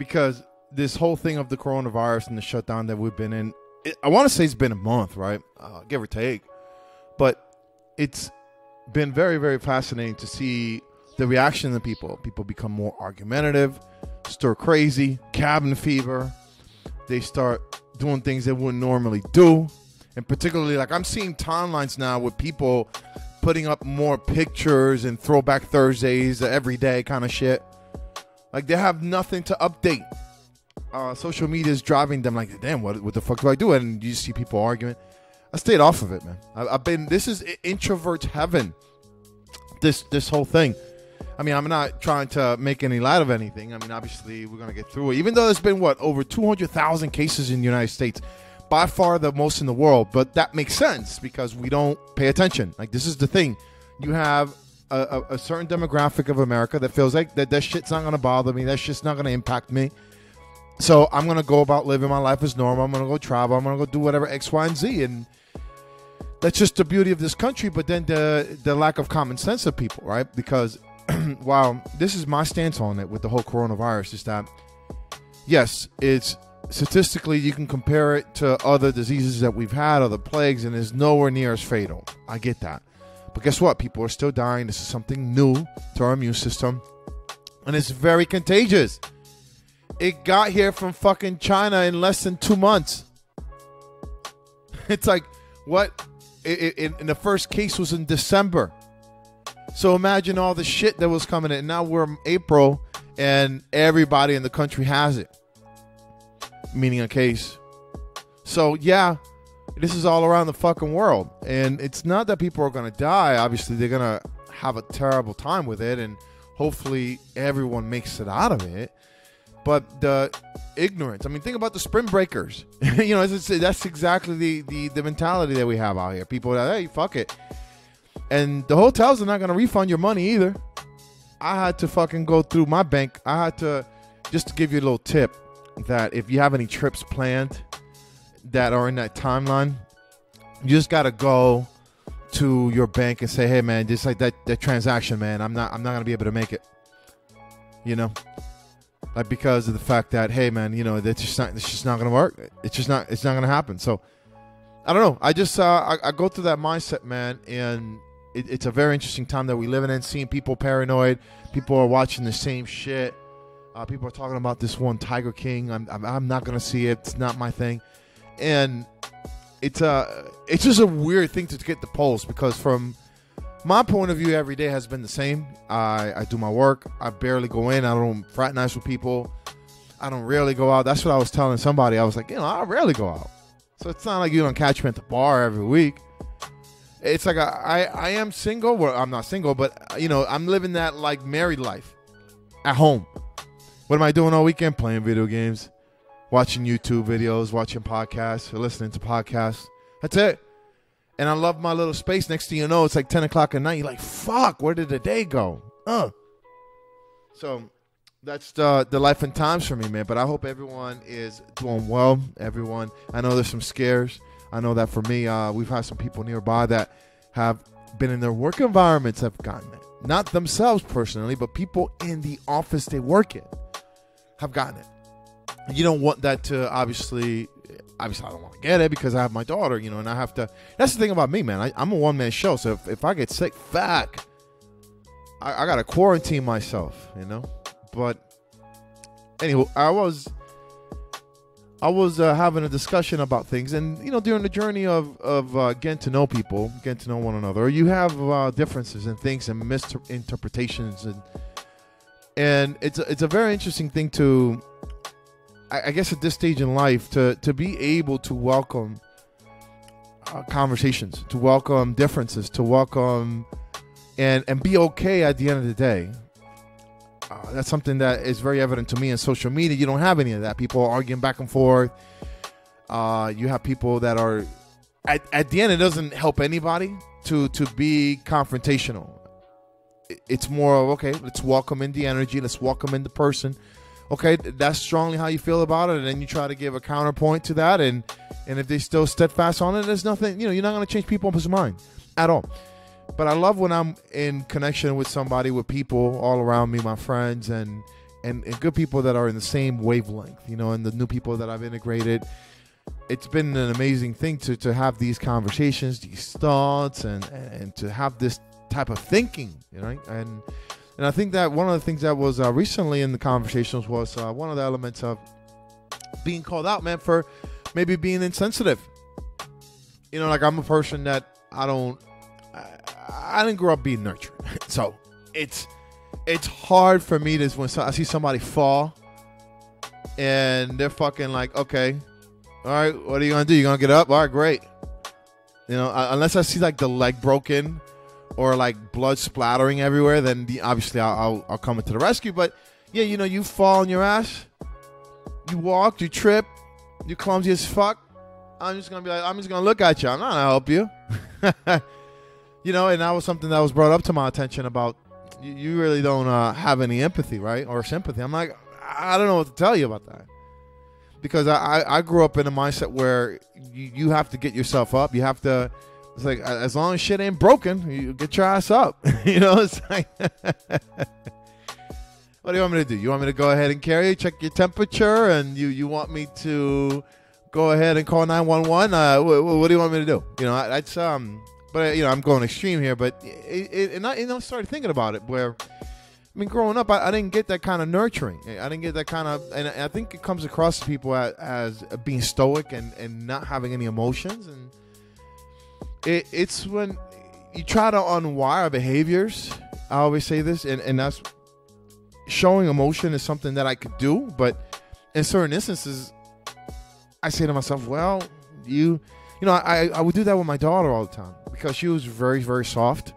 because this whole thing of the coronavirus and the shutdown that we've been in, it, I want to say it's been a month, right, uh, give or take, but it's been very, very fascinating to see the reaction of the people. People become more argumentative, stir crazy, cabin fever. They start doing things they wouldn't normally do. And particularly, like I'm seeing timelines now with people putting up more pictures and throwback Thursdays, every day kind of shit. Like they have nothing to update. Uh, social media is driving them like, damn, what, what the fuck do I do? And you see people arguing. I stayed off of it, man. I, I've been. This is introvert heaven. This this whole thing. I mean, I'm not trying to make any light of anything. I mean, obviously, we're gonna get through it. Even though there's been what over 200,000 cases in the United States, by far the most in the world. But that makes sense because we don't pay attention. Like this is the thing. You have a, a, certain demographic of America that feels like that that shit's not gonna bother me. That shit's not gonna impact me. So I'm gonna go about living my life as normal. I'm gonna go travel. I'm gonna go do whatever X, Y, and Z. And that's just the beauty of this country. But then the the lack of common sense of people, right? Because while this is my stance on it with the whole coronavirus, is that yes, it's statistically you can compare it to other diseases that we've had, other plagues, and it's nowhere near as fatal. I get that. But guess what? People are still dying. This is something new to our immune system. And it's very contagious. It got here from fucking China in less than two months. It's like, what? It, it, the first case was in December. So imagine all the shit that was coming in. Now we're in April and everybody in the country has it, meaning a case. So, yeah, this is all around the fucking world. And it's not that people are going to die. Obviously, they're going to have a terrible time with it. And hopefully, everyone makes it out of it. But the ignorance. I mean, think about the spring breakers. you know, that's exactly the, the, the mentality that we have out here. People that, hey, fuck it. And the hotels are not going to refund your money either. I had to fucking go through my bank. I had to, just to give you a little tip, that if you have any trips planned that are in that timeline, you just got to go to your bank and say, hey, man, just like that, that transaction, man, I'm not, I'm not to be able to make it. You know? like because of the fact that hey man you know that's just not it's just not gonna work. It's just not it's not gonna happen. So i don't know. I just uh i, I go through that mindset man and it, it's a very interesting time that we live in and seeing people paranoid people are watching the same shit. Uh, people are talking about this one tiger king. I'm, I'm, I'm not gonna see it. It's not my thing and it's uh it's just a weird thing to get the pulse because from my point of view every day has been the same. I, I do my work. I barely go in. I don't fraternize with people. I don't really go out. That's what I was telling somebody. I was like, you know, I rarely go out. So it's not like you don't catch me at the bar every week. It's like I—I am single. Well, I'm not single, but you know, I'm living that like married life at home. What am I doing all weekend? Playing video games, watching YouTube videos, watching podcasts, or listening to podcasts. That's it and I love my little space. Next thing you know, it's like 10 o'clock at night. You're like, fuck, where did the day go? Uh. So that's the, the life and times for me, man. But I hope everyone is doing well. Everyone, I know there's some scares. I know that for me, uh, we've had some people nearby that have been in their work environments have gotten it. Not themselves personally, but people in the office they work in have gotten it. You don't want that to obviously obviously I don't want to get it because I have my daughter, you know, and I have to. That's the thing about me, man. I, am a one man show, so if, if I get sick, fuck, I, I gotta quarantine myself, you know. But anyway, I was I was uh, having a discussion about things, and you know, during the journey of of uh, getting to know people, getting to know one another, you have uh, differences and things and misinterpretations, and and it's it's a very interesting thing to I, guess at this stage in life to to be able to welcome uh, conversations, to welcome differences, to welcome and and be okay at the end of the day. Uh, that's something that is very evident to me in social media. You don't have any of that. People arguing back and forth. Uh, you have people that are at, at the end. It doesn't help anybody to to be confrontational. It's more of okay. Let's welcome in the energy. Let's welcome in the person okay, that's strongly how you feel about it, and then you try to give a counterpoint to that, and and if they still steadfast on it, there's nothing, you know, you're not going to change people's mind at all. but I love when I'm in connection with somebody, with people all around me, my friends, and and, and good people that are in the same wavelength. You know, and the new people that I've integrated. It's been an amazing thing to to have these conversations, these thoughts, and and to have this type of thinking. You know, and and I think that one of the things that was uh, recently in the conversations was uh, one of the elements of being called out, man, for maybe being insensitive. You know, like I'm a person that I don't I didn't grow up being nurtured, so it's it's hard for me to when I see somebody fall and they're fucking like, okay, all right, what are you gonna do? You gonna get up? All right, great. You know, unless I see like the leg broken or like blood splattering everywhere, then the, obviously I'll, I'll, I'll come into the rescue. But yeah, you know, you fall on your ass, you walk, you trip, you clumsy as fuck. I'm just gonna be like, I'm just gonna look at you. I'm not gonna help you. you know, and that was something that was brought up to my attention about you, you really don't uh, have any empathy, right, or sympathy. I'm like, I don't know what to tell you about that because I, I grew up in a mindset where you, you have to get yourself up. You have to. It's like as long as shit ain't broken, you get your ass up. you know, it's like. what do you want me to do? You want me to go ahead and carry, check your temperature, and you you want me to go ahead and call nine one one? Uh, what, do you want me to do? You know, that's um but you know, I'm going extreme here. But it, it, and I, and I started thinking about it. Where I mean, growing up, I, I, didn't get that kind of nurturing. I didn't get that kind of, and I think it comes across to people as, as being stoic and and not having any emotions. And it, it's when you try to unwire behaviors. I always say this, and and that's showing emotion is something that I could do, but in certain instances, I say to myself, well, you you know, I, I would do that with my daughter all the time because she was very, very soft.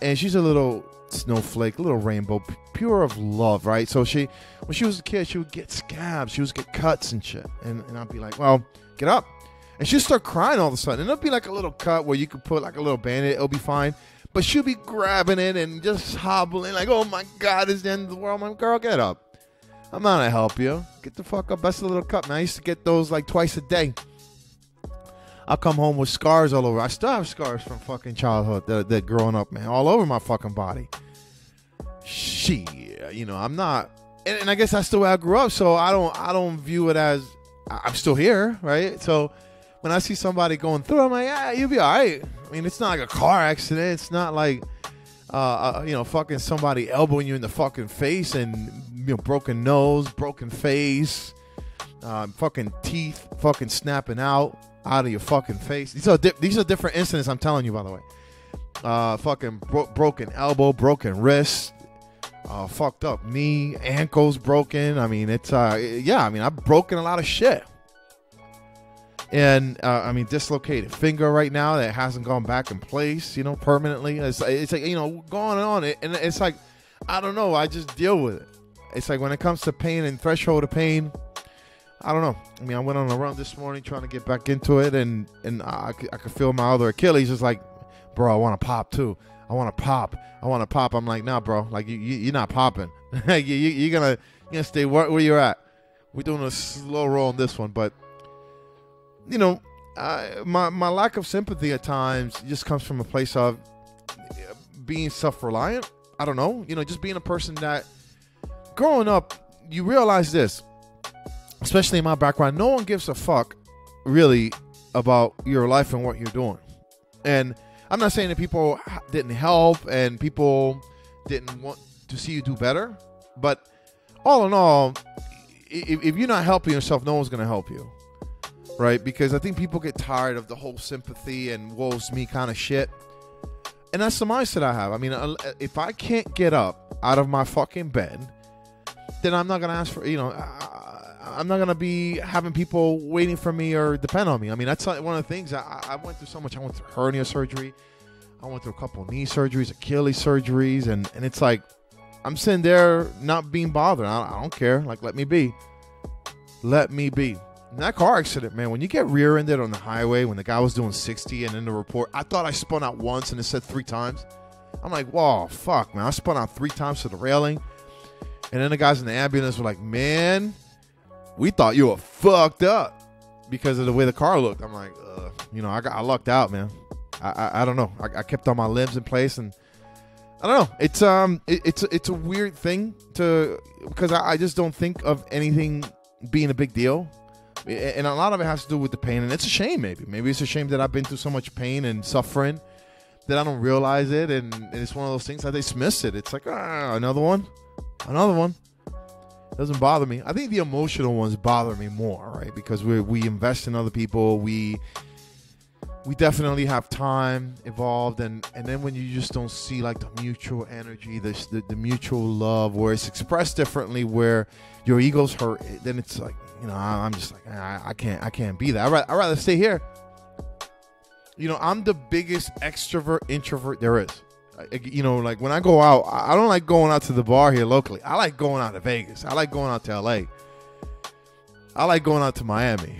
And she's a little snowflake, a little rainbow, pure of love, right? So she, when she was a kid, she would get scabs, she would get cuts and shit. And, and I'd be like, well, get up. And she'd start crying all of a sudden. And it'll be like a little cut where you could put like a little band-aid, it'll be fine. But she'll be grabbing it and just hobbling, like, oh my God, it's the end of the world. Like, girl, get up. I'm not gonna help you. Get the fuck up. That's a little cut, man. I used to get those like twice a day. I come home with scars all over. I still have scars from fucking childhood that, that growing up, man, all over my fucking body. She, you know, I'm not, and, and, I guess that's the way I grew up. So I don't, I don't view it as I'm still here, right? So when I see somebody going through, I'm like, yeah, you'll be all right. I mean, it's not like a car accident. It's not like, uh, uh, you know, fucking somebody elbowing you in the fucking face and you know, broken nose, broken face, uh, fucking teeth, fucking snapping out out of your fucking face. These are di- these are different incidents. I'm telling you, by the way. Uh, fucking bro- broken elbow, broken wrist, uh, fucked up knee, ankles broken. I mean, it's uh, yeah. I mean, I've broken a lot of shit, and uh, I mean, dislocated finger right now that hasn't gone back in place. You know, permanently. It's, it's like you know, going on, and it's like I don't know. I just deal with it. It's like when it comes to pain and threshold of pain I don't know. I mean, I went on a run this morning trying to get back into it, and and I, I could feel my other Achilles just like, bro, I want to pop too. I want to pop. I want to pop. I'm like, nah, bro. Like you, you are not popping. you, you, are gonna you're gonna stay where, where, you're at. We're doing a slow roll on this one, but you know, I, my my lack of sympathy at times just comes from a place of being self-reliant. I don't know. You know, just being a person that growing up, you realize this especially in my background, no one gives a fuck really about your life and what you're doing. And I'm not saying that people didn't help and people didn't want to see you do better, but all in all, if, if you're not helping yourself, no one's going to help you. Right? Because I think people get tired of the whole sympathy and woes me kind of shit. And that's the mindset I have. I mean, uh, if I can't get up out of my fucking bed, then I'm not going to ask for, you know, I'm not gonna be having people waiting for me or depend on me. I mean, that's one of the things. I, I went through so much. I went through hernia surgery. I went through a couple knee surgeries, Achilles surgeries, and and it's like I'm sitting there not being bothered. I, I don't care. Like, let me be. Let me be. That car accident, man, when you get rear-ended on the highway, when the guy was doing 60, and in the report, I thought I spun out once, and it said three times. I'm like, whoa, fuck, man, I spun out three times to the railing. And then the guys in the ambulance were like, man, we thought you were fucked up because of the way the car looked. I'm like, you know, I got I lucked out, man. I, I, I don't know. I, I kept all my limbs in place and I don't know. It's um, it, it's it's a weird thing to because I, I just don't think of anything being a big deal, and a lot of it has to do with the pain, and it's a shame. Maybe maybe it's a shame that I've been through so much pain and suffering that I don't realize it, and, and it's one of those things I dismiss it. It's like ah, another one, another one. Doesn't bother me. I think the emotional ones bother me more, right? Because we we invest in other people. We we definitely have time involved and and then when you just don't see like the mutual energy the, the, the mutual love where it's expressed differently where your ego's hurt then it's like you know I, am just like I, I, can't i can't be that. I'd rather, I'd rather stay here. You know i'm the biggest extrovert introvert there is. You know like when i go out i don't like going out to the bar here locally. I like going out to vegas. I like going out to la i like going out to miami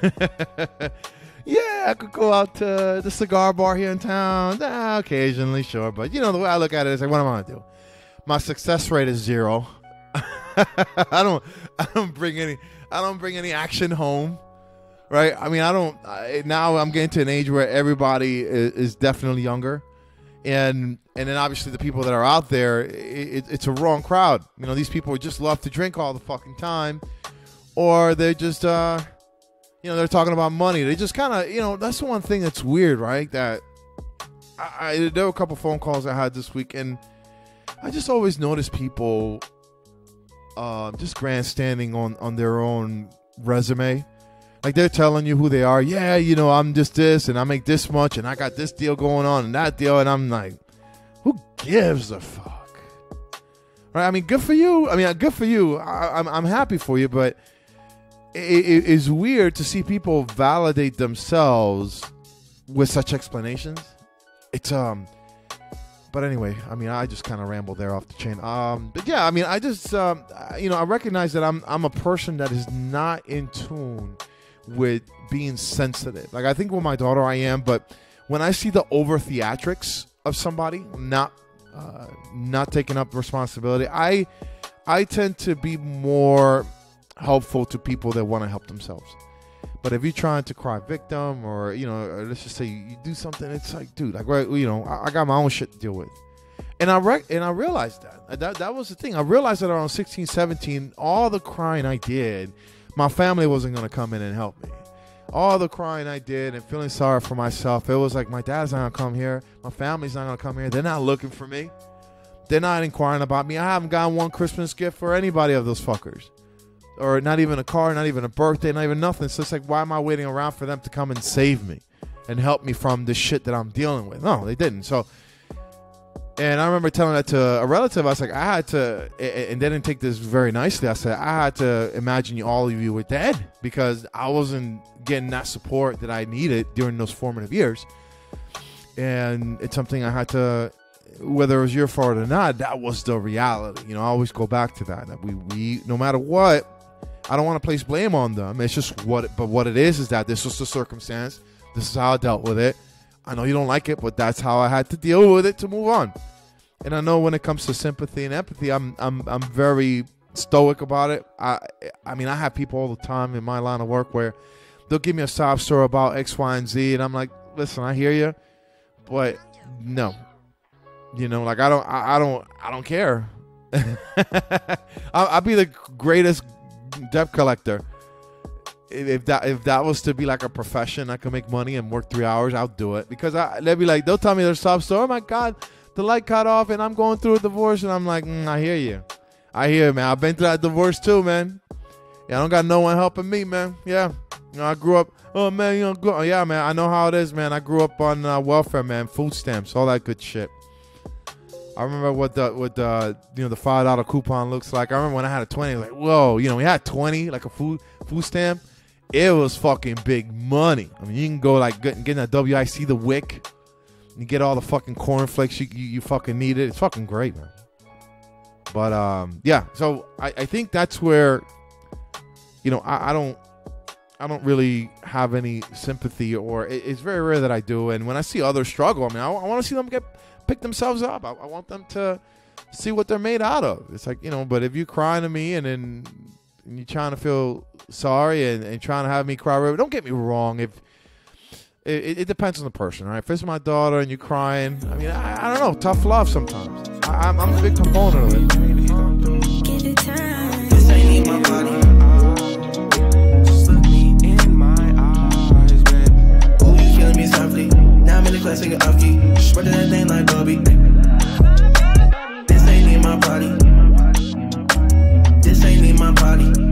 yeah, I could go out to the cigar bar here in town. Nah, occasionally, sure. But you know, the way I look at it is like, what am I gonna do? My success rate is zero. I don't, I don't bring any, I don't bring any action home, right? I mean, I don't. I, now I'm getting to an age where everybody is, is, definitely younger, and and then obviously the people that are out there, it, it's a wrong crowd. You know, these people just love to drink all the fucking time, or they just. uh you know, they're talking about money. They just kind of, you know, that's the one thing that's weird, right? That I, I, there were a couple phone calls I had this week, and I just always notice people uh, just grandstanding on on their own resume. Like they're telling you who they are. Yeah, you know, I'm just this, and I make this much, and I got this deal going on, and that deal, and I'm like, who gives a fuck? Right? I mean, good for you. I mean, good for you. I, I'm I'm happy for you, but it is weird to see people validate themselves with such explanations. It's um, but anyway, I mean, I just kind of ramble there off the chain. Um, but yeah, I mean, I just um, you know, I recognize that I'm I'm a person that is not in tune with being sensitive. Like I think with my daughter I am, but when I see the over theatrics of somebody not uh, not taking up responsibility, I I tend to be more helpful to people that want to help themselves. But if you're trying to cry victim, or you know, let's just say you do something, it's like, dude, like, right, you know, I, I got my own shit to deal with, and I rec- and I realized that. Uh, that that was the thing. I realized that around 16, 17, all the crying I did, my family wasn't gonna come in and help me. All the crying I did and feeling sorry for myself, it was like my dad's not gonna come here, my family's not gonna come here. They're not looking for me. They're not inquiring about me. I haven't gotten one Christmas gift for anybody of those fuckers or not even a car, not even a birthday, not even nothing. So it's like, why am I waiting around for them to come and save me and help me from the shit that I'm dealing with? No, they didn't. So, and I remember telling that to a relative. I was like, I had to, and they didn't take this very nicely. I said, I had to imagine you, all of you were dead because I wasn't getting that support that I needed during those formative years. And it's something I had to whether it was your fault or not, that was the reality. You know, I always go back to that. That we, we no matter what, I don't want to place blame on them. It's just what, but what it is is that this was the circumstance. This is how I dealt with it. I know you don't like it, but that's how I had to deal with it to move on. And I know when it comes to sympathy and empathy, I'm I'm I'm very stoic about it. I I mean, I have people all the time in my line of work where they'll give me a sob story about X, Y, and Z, and I'm like, listen, I hear you, but no, you know, like I don't, I, I don't, I don't care. I'll be the greatest debt collector. If that if that was to be like a profession, I could make money and work three hours. I'll do it because I they'll be like they'll tell me their sob story. Oh my god, the light cut off and I'm going through a divorce and I'm like, mm, I hear you, I hear you, man. I've been through that divorce too, man. Yeah, I don't got no one helping me, man. Yeah, you know, I grew up. Oh man, you know, yeah, man. I know how it is, man. I grew up on uh, welfare, man, food stamps, all that good shit. I remember what the what the you know the five dollar coupon looks like. I remember when I had a twenty, like whoa, you know, we had twenty like a food food stamp. It was fucking big money. I mean, you can go like getting get that WIC the WIC, you get all the fucking cornflakes you, you you fucking need it. It's fucking great, man. But um, yeah. So I I think that's where, you know, I, I don't I don't really have any sympathy, or it, it's very rare that I do. And when I see others struggle, I mean, I, I want to see them get pick themselves up. I, I want them to see what they're made out of. It's like, you know, but if you crying to me and then and you're trying to feel sorry and, and trying to have me cry, don't get me wrong. If it, it, depends on the person, right? If it's my daughter and you're crying, I mean, I, I don't know. Tough love sometimes. I, am a big component of it. play singing off key. Spreading that thing like Bobby. This ain't in my body. This ain't in my body.